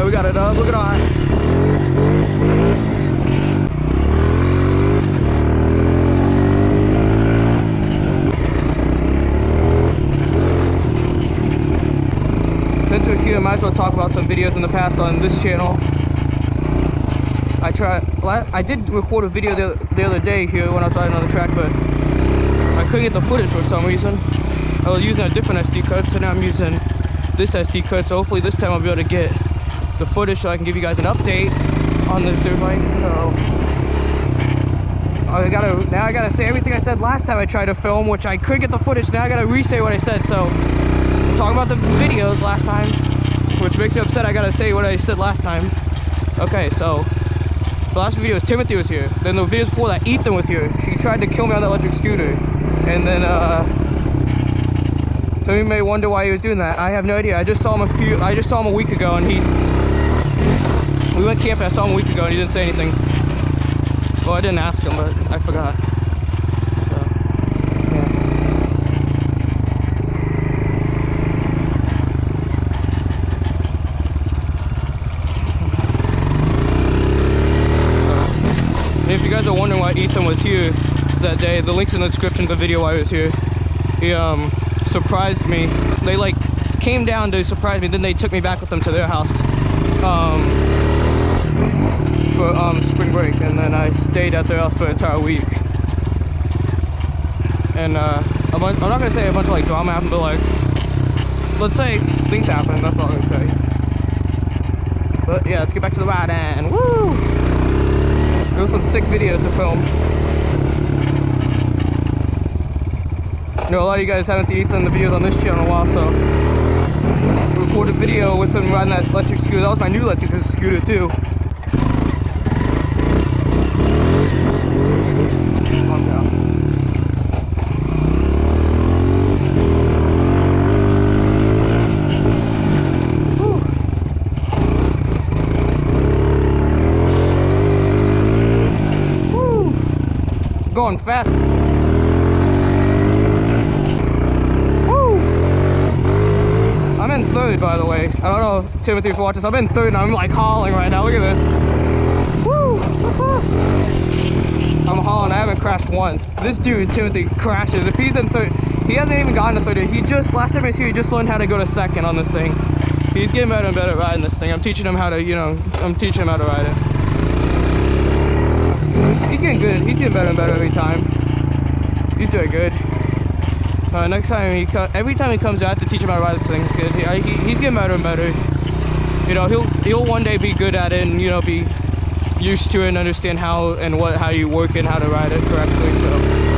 go. We got it up. Look at that. Since we're here, might as well talk about some videos in the past on this channel. I tried, I did record a video the, the other day here when I was riding on the track, but I couldn't get the footage for some reason. I was using a different SD card, so now I'm using this SD card, so hopefully this time I'll be able to get the footage so I can give you guys an update on this dirt bike, so... I gotta, now I gotta say everything I said last time I tried to film, which I could get the footage, now I gotta re-say what I said, so... Talk about the videos last time, which makes me upset I gotta say what I said last time. Okay, so the last video was Timothy was here. Then the videos before that, Ethan was here. She tried to kill me on the electric scooter. And then, uh, some of you may wonder why he was doing that. I have no idea. I just saw him a few, I just saw him a week ago and he's, we went camping, I saw him a week ago and he didn't say anything. Well, I didn't ask him, but I forgot. If you guys are wondering why Ethan was here that day, the link's in the description of the video why he was here. He um, surprised me. They like came down to surprise me, then they took me back with them to their house um, for um, spring break, and then I stayed at their house for an entire week. And uh, bunch, I'm not gonna say a bunch of like drama happened, but like, let's say things happen. That's all I'm gonna say. But yeah, let's get back to the ride and woo! There was some sick videos to film. You know, a lot of you guys haven't seen Ethan the videos on this channel in a while, so I recorded a video with him riding that electric scooter. That was my new electric scooter too. Going fast. Woo. I'm in third, by the way. I don't know, Timothy, if you watch this. I'm in third and I'm like hauling right now. Look at this. Woo. I'm hauling. I haven't crashed once. This dude, Timothy, crashes. If he's in third, he hasn't even gotten to third. He just, last time I was here, he just learned how to go to second on this thing. He's getting better and better at riding this thing. I'm teaching him how to, you know, I'm teaching him how to ride it. He's getting good. He's getting better and better every time. He's doing good. Uh, next time he every time he comes out, I have to teach him how to ride this thing, He, he, he's getting better and better. You know, he'll he'll one day be good at it and you know be used to it and understand how and what how you work and how to ride it correctly. So